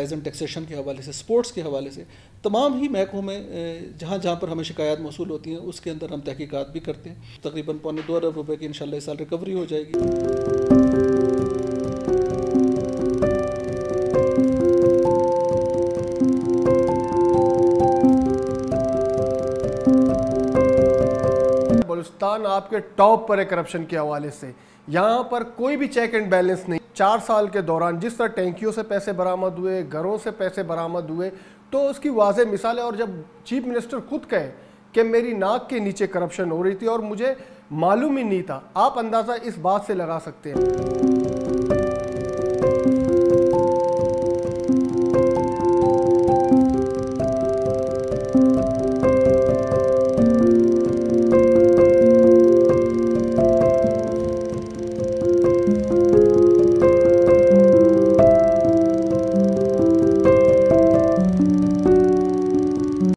Excise and taxation के हवाले से स्पोर्ट्स के हवाले से, तमाम ही महकों में जहाँ जहाँ पर हमें शिकायत मौसू होती हैं, उसके अंदर हम तहकीक़ात भी करते हैं। तकरीबन पौने दो अरब रुपये की इन इस साल रिकवरी हो जाएगी। बलुस्तान आपके टॉप पर है करप्शन के हवाले से। यहाँ पर कोई भी चेक एंड बैलेंस नहीं। चार साल के दौरान जिस तरह टैंकियों से पैसे बरामद हुए, घरों से पैसे बरामद हुए तो उसकी वाज मिसाल है और जब चीफ मिनिस्टर खुद कहे कि मेरी नाक के नीचे करप्शन हो रही थी और मुझे मालूम ही नहीं था, आप अंदाज़ा इस बात से लगा सकते हैं।